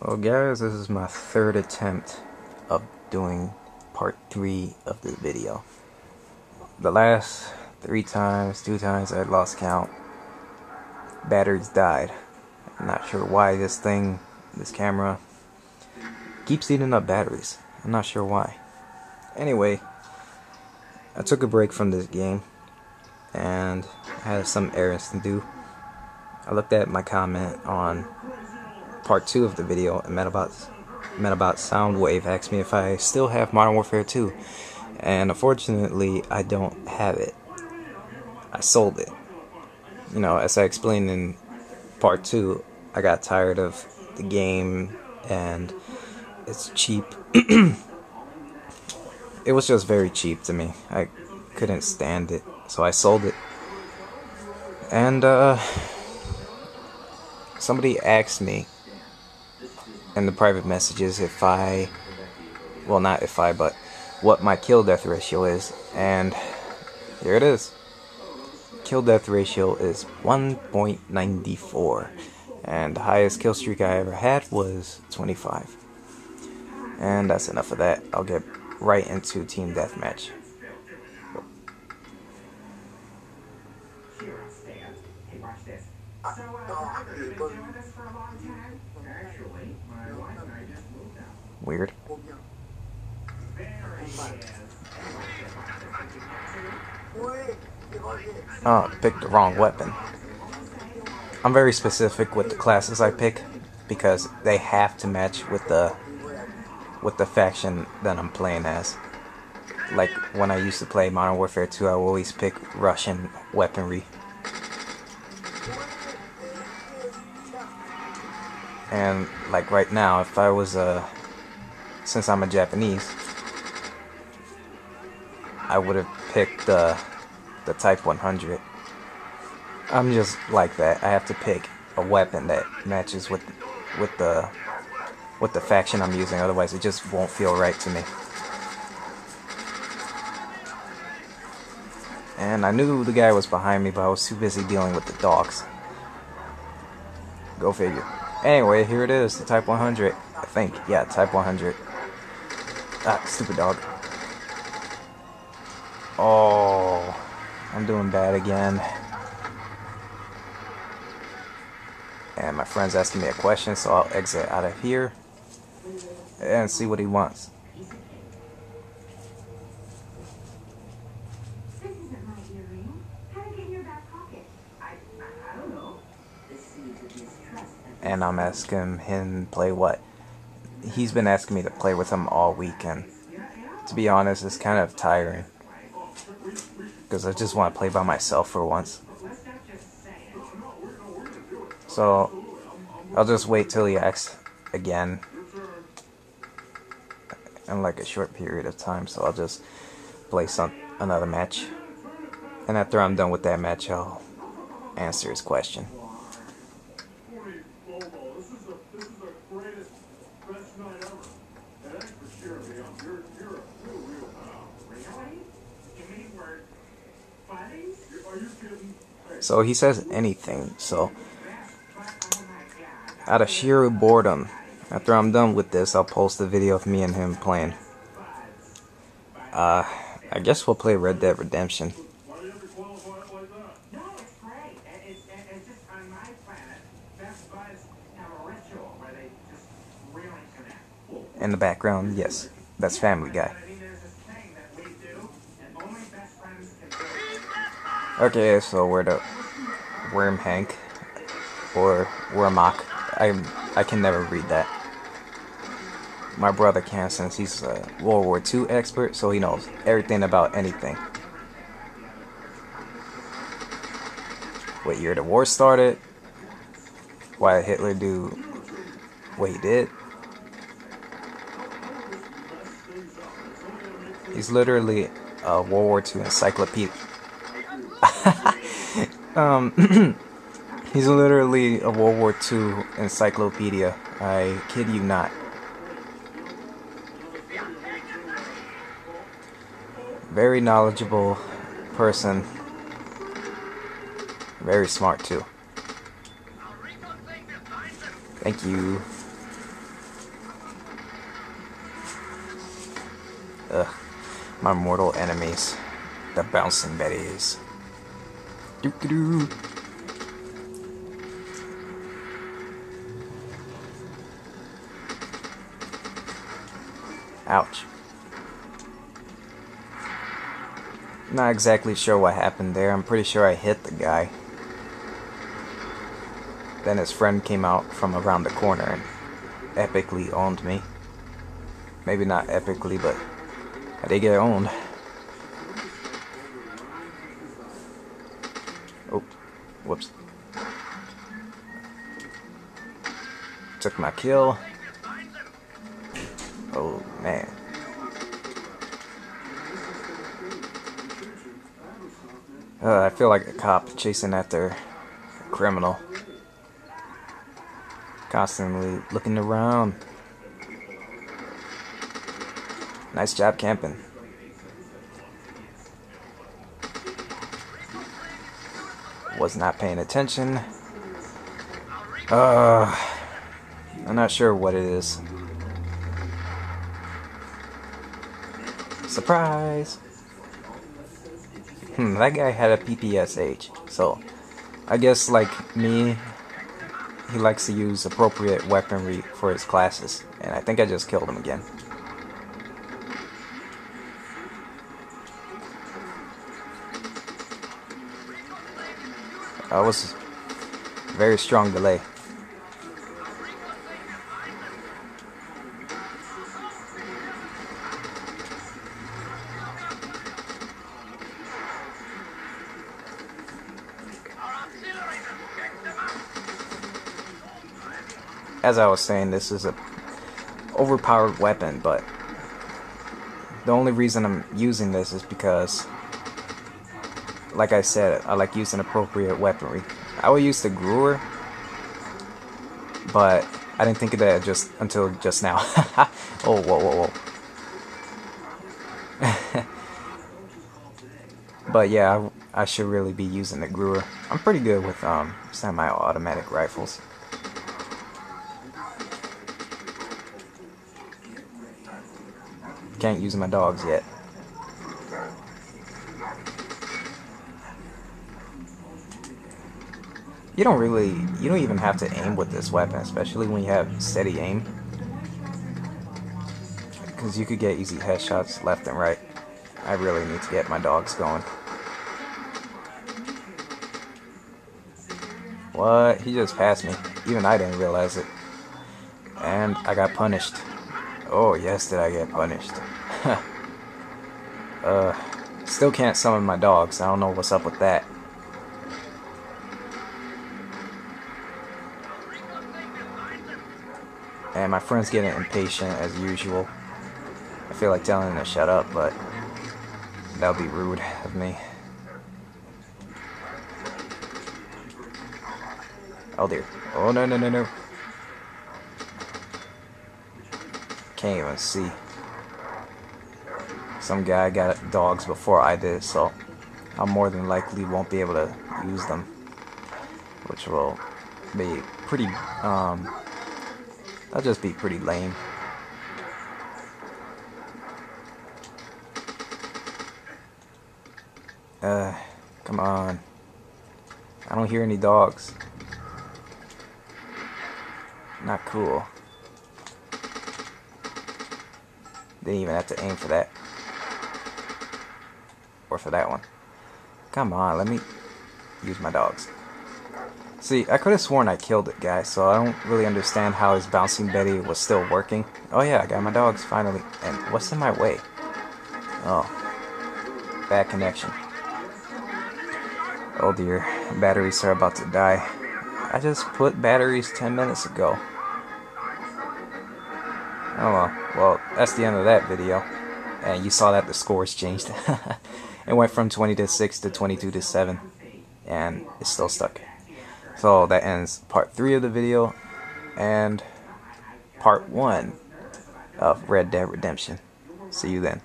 Well guys, this is my third attempt of doing part 3 of the video. The last three times, two times I lost count, batteries died. I'm not sure why this thing, this camera, keeps eating up batteries. I'm not sure why. Anyway, I took a break from this game and I had some errands to do. I looked at my comment on part two of the video, and about about Soundwave asked me if I still have Modern Warfare 2, and unfortunately, I don't have it. I sold it. You know, as I explained in part two, I got tired of the game, and it's cheap. it was just very cheap to me. I couldn't stand it, so I sold it. And uh, somebody asked me in the private messages if I, well, not if I, but what my kill death ratio is, and here it is. Kill death ratio is 1.94, and the highest kill streak I ever had was 25. And that's enough of that. I'll get right into team deathmatch. Weird. Oh, picked the wrong weapon. I'm very specific with the classes I pick because they have to match with the with the faction that I'm playing as. Like when I used to play Modern Warfare 2, I always pick Russian weaponry. And like right now, if I was a since I'm a Japanese, I would have picked the the Type 100. I'm just like that. I have to pick a weapon that matches with with the with the faction I'm using. Otherwise, it just won't feel right to me. And I knew the guy was behind me, but I was too busy dealing with the dogs. Go figure. Anyway, here it is, the Type 100. I think, yeah, Type 100. Ah, stupid dog. Oh, I'm doing bad again. And my friend's asking me a question, so I'll exit out of here and see what he wants. And I'm asking him play what? He's been asking me to play with him all weekend. To be honest, it's kind of tiring. Because I just want to play by myself for once. So, I'll just wait till he asks again. In like a short period of time, so I'll just play some another match. And after I'm done with that match, I'll answer his question. So he says anything. So out of sheer boredom, after I'm done with this, I'll post a video of me and him playing. Uh, I guess we'll play Red Dead Redemption. In the background, yes, that's Family Guy. Okay, so we're the Worm Hank or Wormok. I I can never read that. My brother can since he's a World War II expert, so he knows everything about anything. What year the war started? Why did Hitler do what he did? He's literally a World War II encyclopedia Um, he's literally a World War II encyclopedia. I kid you not. Very knowledgeable person. Very smart, too. Thank you. Ugh, my mortal enemies. The bouncing Bettys. Ouch. Not exactly sure what happened there. I'm pretty sure I hit the guy. Then his friend came out from around the corner and epically owned me. Maybe not epically, but I did get owned. Oh, whoops. Took my kill. Oh, man. Uh, I feel like a cop chasing after a criminal. Constantly looking around. Nice job camping. Was not paying attention. Uh, I'm not sure what it is. Surprise! Hmm, that guy had a PPSH, so I guess like me, he likes to use appropriate weaponry for his classes, and I think I just killed him again. That was very strong delay. As I was saying, this is a overpowered weapon, but the only reason I'm using this is because like I said, I like using appropriate weaponry. I would use the Gewehr, but I didn't think of that just until just now. oh, whoa, whoa, whoa. but yeah, I, I, should really be using the Gewehr. I'm pretty good with um, semi-automatic rifles. Can't use my dogs yet. You don't really, you don't even have to aim with this weapon, especially when you have steady aim. Because you could get easy headshots left and right. I really need to get my dogs going. What? He just passed me. Even I didn't realize it. And I got punished. Oh, yes, did I get punished. uh, still can't summon my dogs. I don't know what's up with that. And my friend's getting impatient as usual. I feel like telling him to shut up, but that would be rude of me. Oh dear. Oh no no no no. Can't even see. Some guy got dogs before I did, so I more than likely won't be able to use them. Which will be pretty um, That'll just be pretty lame. Uh, come on. I don't hear any dogs. Not cool. Didn't even have to aim for that. Or for that one. Come on, let me use my dogs. See, I could have sworn I killed it, guys, so I don't really understand how his bouncing Betty was still working. Oh yeah, I got my dogs, finally. And what's in my way? Oh. Bad connection. Oh dear, batteries are about to die. I just put batteries 10 minutes ago. Oh well, well, that's the end of that video. And you saw that the scores changed. it went from 20 to 6 to 22 to 7. And it's still stuck. So that ends part 3 of the video and part 1 of Red Dead Redemption. See you then.